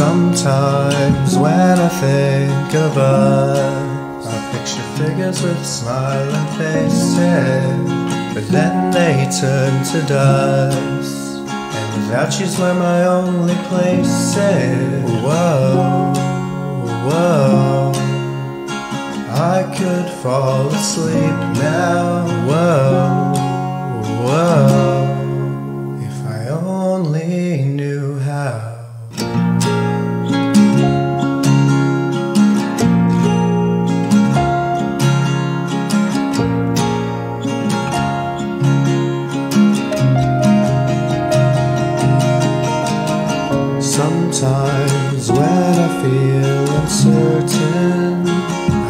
Sometimes when I think of us, I picture figures with smiling faces, but then they turn to dust. And without you's where my only place is. Whoa, whoa. I could fall asleep now.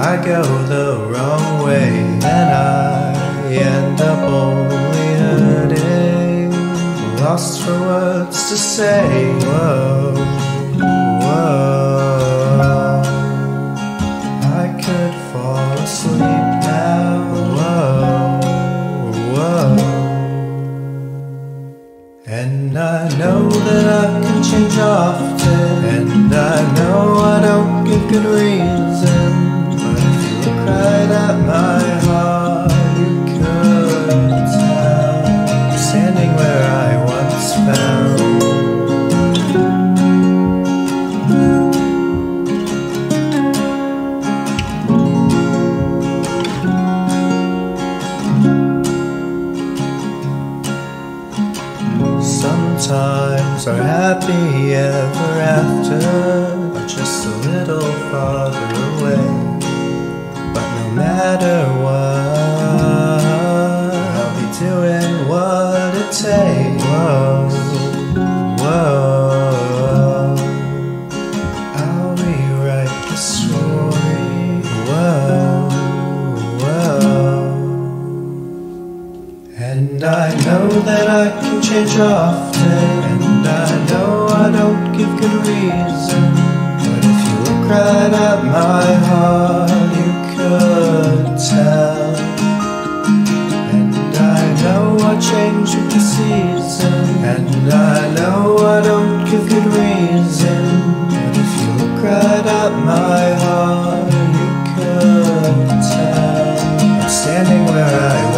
I go the wrong way and I end up only hurting, lost for words to say. Whoa, whoa, I could fall asleep now. Whoa, whoa. And I know that I can change often And I know I don't give good reason Cried at my heart You could tell standing where I once fell Sometimes our happy ever after are just a little farther away. What it takes. Whoa, whoa, I'll rewrite the story. Whoa, whoa. And I know that I can change often, and I know I don't give good reason. But if you cried at my heart, season, and I know I don't give good reason. But if you cried at my heart, you could tell. I'm standing where I.